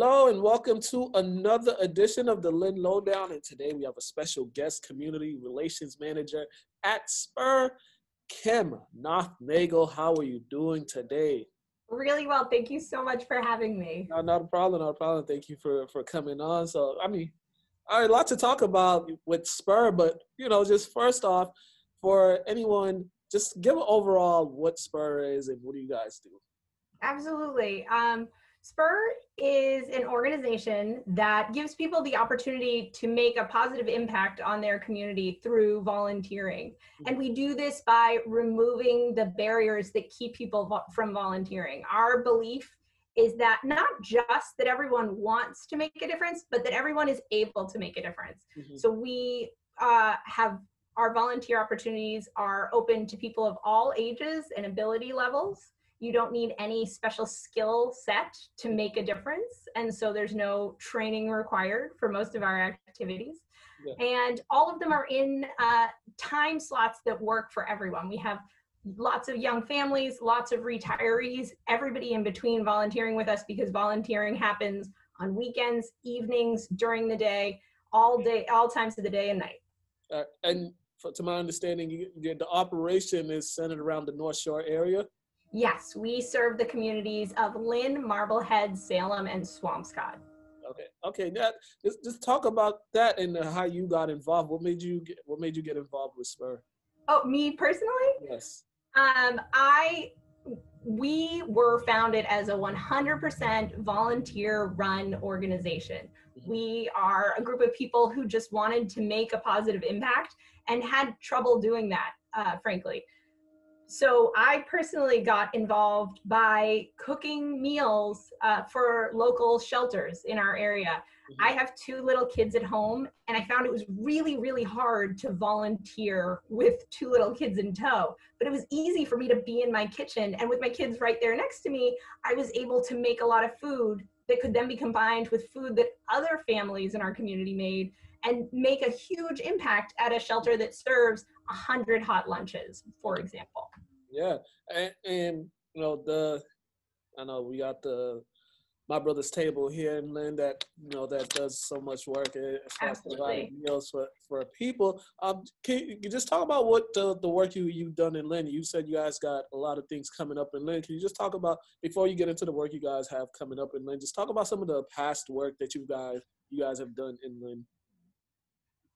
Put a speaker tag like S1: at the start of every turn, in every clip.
S1: Hello and welcome to another edition of the Lynn Lowdown. And today we have a special guest, Community Relations Manager at Spur, Kim Nothnagel. How are you doing today?
S2: Really well. Thank you so much for having me.
S1: No, not a problem. Not a problem. Thank you for for coming on. So, I mean, all right, a lot to talk about with Spur, but you know, just first off, for anyone, just give overall what Spur is and what do you guys do?
S2: Absolutely. Um, Spur is an organization that gives people the opportunity to make a positive impact on their community through volunteering. And we do this by removing the barriers that keep people vo- from volunteering. Our belief is that not just that everyone wants to make a difference, but that everyone is able to make a difference. Mm-hmm. So we uh, have our volunteer opportunities are open to people of all ages and ability levels. You don't need any special skill set to make a difference. And so there's no training required for most of our activities. Yeah. And all of them are in uh, time slots that work for everyone. We have lots of young families, lots of retirees, everybody in between volunteering with us because volunteering happens on weekends, evenings, during the day, all day, all times of the day and night.
S1: Uh, and for, to my understanding, you, the operation is centered around the North Shore area.
S2: Yes, we serve the communities of Lynn, Marblehead, Salem, and Swampscott.
S1: Okay, okay. That just, just talk about that and how you got involved. What made you get What made you get involved with Spur?
S2: Oh, me personally?
S1: Yes.
S2: Um, I we were founded as a 100% volunteer run organization. Mm-hmm. We are a group of people who just wanted to make a positive impact and had trouble doing that, uh, frankly so I personally got involved by cooking meals uh, for local shelters in our area. Mm-hmm. I have two little kids at home, and I found it was really, really hard to volunteer with two little kids in tow. But it was easy for me to be in my kitchen, and with my kids right there next to me, I was able to make a lot of food that could then be combined with food that other families in our community made and make a huge impact at a shelter that serves 100 hot lunches, for example.
S1: Yeah, and, and you know the, I know we got the my brother's table here in Lynn that you know that does so much work as far as providing meals for, for people. Um, can you just talk about what the, the work you you've done in Lynn? You said you guys got a lot of things coming up in Lynn. Can you just talk about before you get into the work you guys have coming up in Lynn? Just talk about some of the past work that you guys you guys have done in Lynn.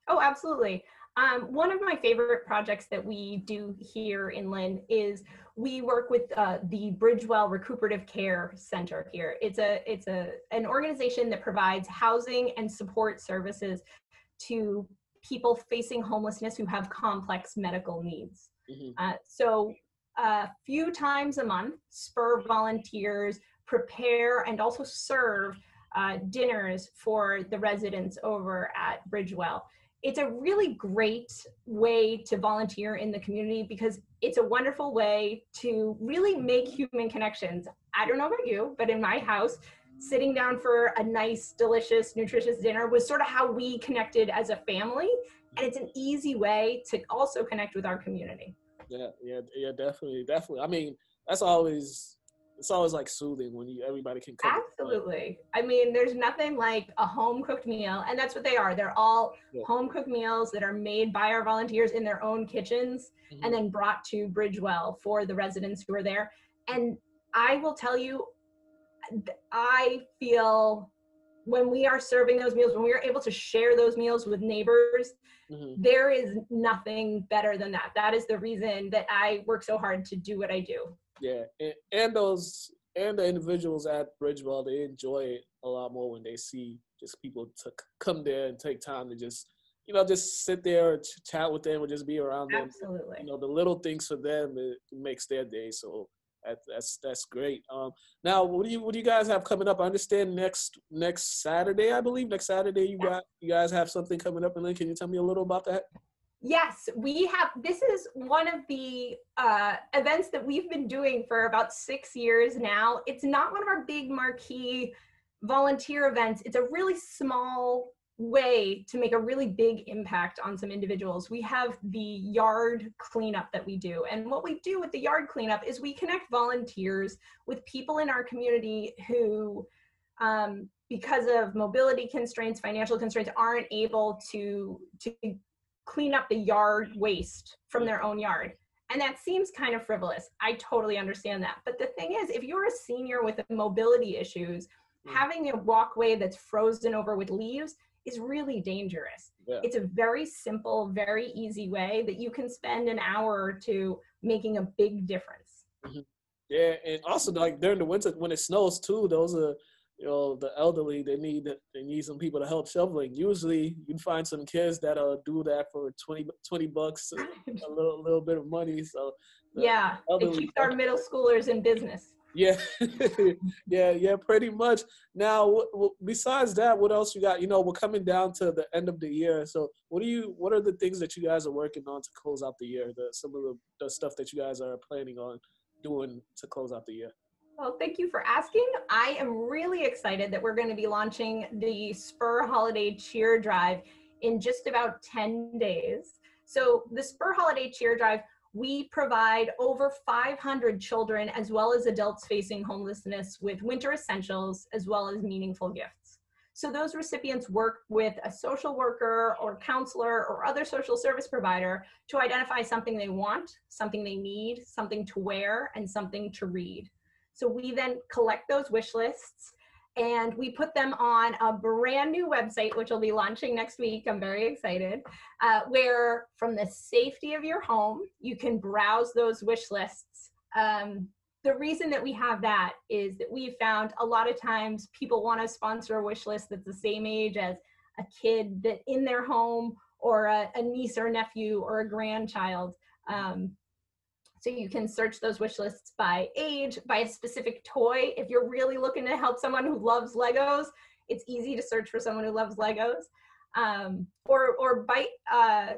S2: Oh, absolutely. Um, one of my favorite projects that we do here in Lynn is we work with uh, the Bridgewell Recuperative Care Center here. It's a it's a an organization that provides housing and support services to people facing homelessness who have complex medical needs. Mm-hmm. Uh, so a few times a month, Spur volunteers prepare and also serve uh, dinners for the residents over at Bridgewell it's a really great way to volunteer in the community because it's a wonderful way to really make human connections. I don't know about you, but in my house, sitting down for a nice, delicious, nutritious dinner was sort of how we connected as a family. And it's an easy way to also connect with our community.
S1: Yeah, yeah, yeah, definitely, definitely. I mean, that's always it's always like soothing when you everybody can
S2: cook. Absolutely. I mean, there's nothing like a home cooked meal, and that's what they are. They're all yeah. home cooked meals that are made by our volunteers in their own kitchens mm-hmm. and then brought to Bridgewell for the residents who are there. And I will tell you, I feel when we are serving those meals, when we are able to share those meals with neighbors, mm-hmm. there is nothing better than that. That is the reason that I work so hard to do what I do.
S1: Yeah, and, and those and the individuals at Bridgewell, they enjoy it a lot more when they see just people to come there and take time to just you know just sit there and chat with them or just be around
S2: them. Absolutely.
S1: You know the little things for them it, makes their day. So that's that's great. Um, now what do you what do you guys have coming up? I understand next next Saturday, I believe next Saturday you got you guys have something coming up, and then can you tell me a little about that?
S2: Yes, we have. This is one of the uh, events that we've been doing for about six years now. It's not one of our big marquee volunteer events. It's a really small way to make a really big impact on some individuals. We have the yard cleanup that we do. And what we do with the yard cleanup is we connect volunteers with people in our community who um, because of mobility constraints, financial constraints, aren't able to to clean up the yard waste from their own yard. And that seems kind of frivolous. I totally understand that. But the thing is, if you're a senior with mobility issues, mm. having a walkway that's frozen over with leaves is really dangerous. Yeah. It's a very simple, very easy way that you can spend an hour or two making a big difference.
S1: Mm-hmm. Yeah, and also like during the winter when it snows too, those are you know the elderly they need they need some people to help shoveling. Usually you find some kids that'll uh, do that for 20, 20 bucks a little little bit of money so
S2: yeah it keeps our middle schoolers in business.
S1: Yeah yeah yeah pretty much. Now besides that what else you got? You know we're coming down to the end of the year so what do you what are the things that you guys are working on to close out the year? The some of the, the stuff that you guys are planning on doing to close out the year
S2: well, thank you for asking. I am really excited that we're going to be launching the Spur Holiday Cheer Drive in just about 10 days. So, the Spur Holiday Cheer Drive, we provide over 500 children as well as adults facing homelessness with winter essentials as well as meaningful gifts. So, those recipients work with a social worker or counselor or other social service provider to identify something they want, something they need, something to wear, and something to read. So we then collect those wish lists and we put them on a brand new website, which will be launching next week. I'm very excited. Uh, where from the safety of your home, you can browse those wish lists. Um, the reason that we have that is that we found a lot of times people want to sponsor a wish list that's the same age as a kid that in their home or a, a niece or nephew or a grandchild. Um, so you can search those wish lists by age, by a specific toy. If you're really looking to help someone who loves Legos, it's easy to search for someone who loves Legos. Um, or or by uh,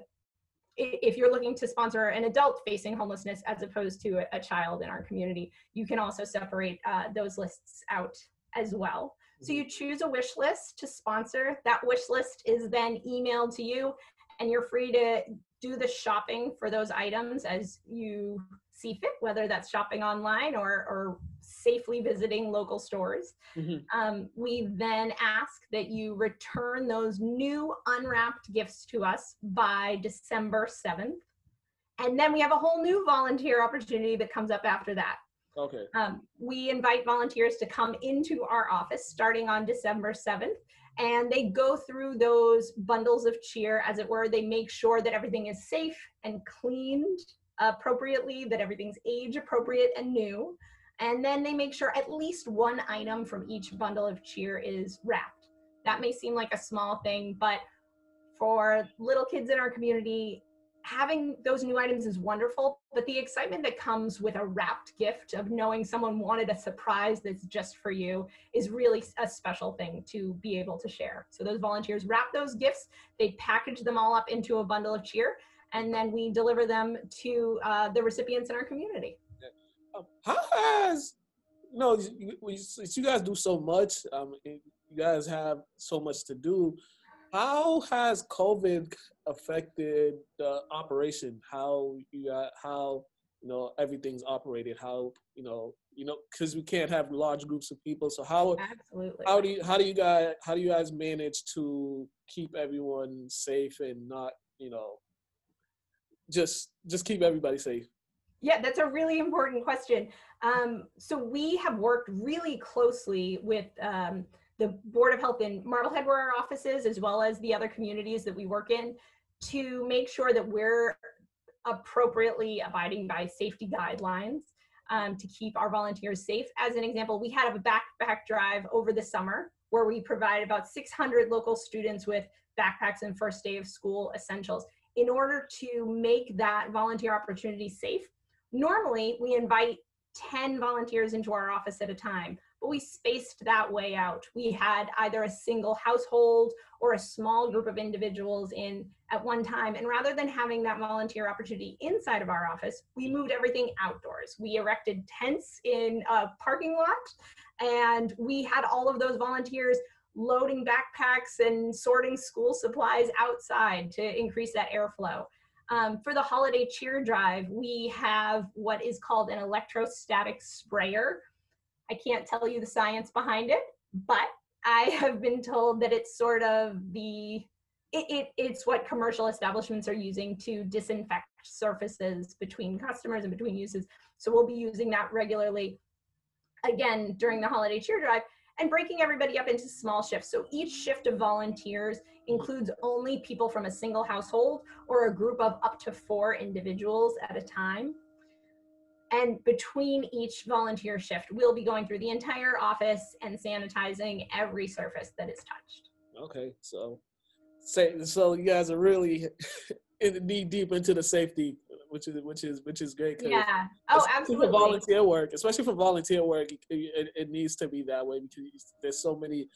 S2: if you're looking to sponsor an adult facing homelessness as opposed to a, a child in our community, you can also separate uh, those lists out as well. So you choose a wish list to sponsor. That wish list is then emailed to you, and you're free to do the shopping for those items as you see fit, whether that's shopping online or, or safely visiting local stores. Mm-hmm. Um, we then ask that you return those new unwrapped gifts to us by December 7th. And then we have a whole new volunteer opportunity that comes up after that.
S1: Okay.
S2: Um, we invite volunteers to come into our office starting on December 7th and they go through those bundles of cheer as it were. They make sure that everything is safe and cleaned appropriately that everything's age appropriate and new. And then they make sure at least one item from each bundle of cheer is wrapped. That may seem like a small thing but for little kids in our community having those new items is wonderful, but the excitement that comes with a wrapped gift of knowing someone wanted a surprise that's just for you is really a special thing to be able to share. So those volunteers wrap those gifts, they package them all up into a bundle of cheer, and then we deliver them to uh, the recipients in our community.
S1: Um, how has you know you, you guys do so much? Um, you guys have so much to do. How has COVID affected the operation? How you got, how you know everything's operated? How you know you know because we can't have large groups of people. So how
S2: absolutely
S1: how do you how do you guys how do you guys manage to keep everyone safe and not you know just just keep everybody safe?
S2: Yeah, that's a really important question. Um, so we have worked really closely with. Um, the Board of Health in Marblehead, where our office is, as well as the other communities that we work in, to make sure that we're appropriately abiding by safety guidelines um, to keep our volunteers safe. As an example, we had a backpack drive over the summer where we provided about 600 local students with backpacks and first day of school essentials. In order to make that volunteer opportunity safe, normally we invite 10 volunteers into our office at a time but we spaced that way out. We had either a single household or a small group of individuals in at one time. And rather than having that volunteer opportunity inside of our office, we moved everything outdoors. We erected tents in a parking lot, and we had all of those volunteers loading backpacks and sorting school supplies outside to increase that airflow. Um, for the holiday cheer drive, we have what is called an electrostatic sprayer, I can't tell you the science behind it, but I have been told that it's sort of the it, it, it's what commercial establishments are using to disinfect surfaces between customers and between uses. So we'll be using that regularly again during the holiday cheer drive and breaking everybody up into small shifts. So each shift of volunteers includes only people from a single household or a group of up to four individuals at a time. And between each volunteer shift, we'll be going through the entire office and sanitizing every surface that is touched.
S1: Okay, so say so you guys are really in knee deep into the safety, which is which is which is great.
S2: Yeah. Oh, absolutely.
S1: For volunteer work, especially for volunteer work, it, it, it needs to be that way because there's so many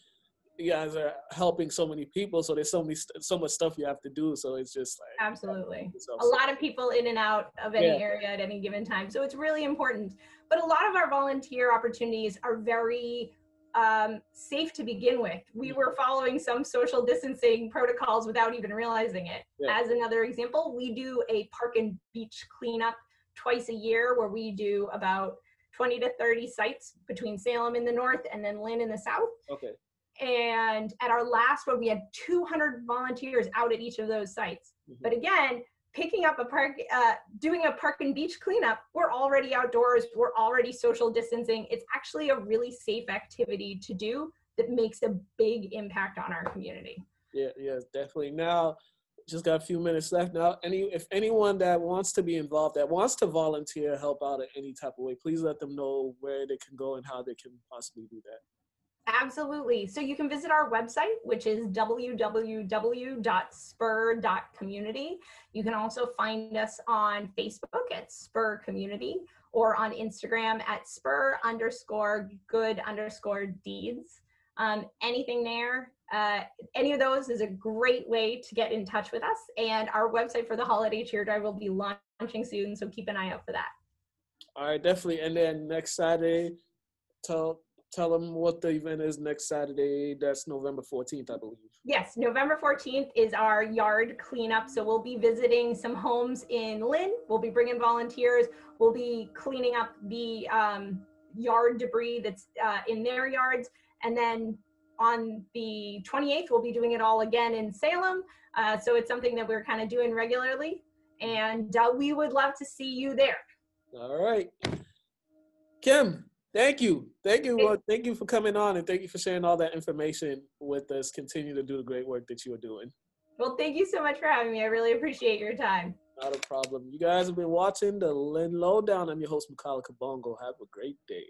S1: you guys are helping so many people so there's so many so much stuff you have to do so it's just like
S2: absolutely. a lot of people in and out of any yeah. area at any given time so it's really important. But a lot of our volunteer opportunities are very um, safe to begin with. We were following some social distancing protocols without even realizing it. Yeah. as another example we do a park and beach cleanup twice a year where we do about 20 to 30 sites between salem in the north and then lynn in the south.
S1: Okay
S2: and at our last one, we had 200 volunteers out at each of those sites. Mm-hmm. But again, picking up a park, uh, doing a park and beach cleanup, we're already outdoors, we're already social distancing. It's actually a really safe activity to do that makes a big impact on our community.
S1: Yeah, yeah, definitely. Now, just got a few minutes left. Now, any if anyone that wants to be involved, that wants to volunteer, help out in any type of way, please let them know where they can go and how they can possibly do that.
S2: Absolutely. So you can visit our website, which is www.spur.community. You can also find us on Facebook at Spur Community or on Instagram at Spur underscore good underscore deeds. Um, anything there, uh, any of those is a great way to get in touch with us. And our website for the holiday cheer drive will be launching soon, so keep an eye out for that.
S1: All right, definitely. And then next Saturday, tell tell them what the event is next Saturday. That's November 14th, I believe.
S2: Yes, November 14th is our yard cleanup. So we'll be visiting some homes in Lynn. We'll be bringing volunteers. We'll be cleaning up the um, yard debris that's uh, in their yards. And then on the 28th, we'll be doing it all again in Salem. Uh, so it's something that we're kind of doing regularly. And uh, we would love to see you there.
S1: All right. Kim, Thank you. Thank you. Well, thank you for coming on and thank you for sharing all that information with us. Continue to do the great work that you are doing.
S2: Well, thank you so much for having me. I really appreciate your time.
S1: Not a problem. You guys have been watching the Lynn Lowdown. I'm your host, Makala Kabongo. Have a great day.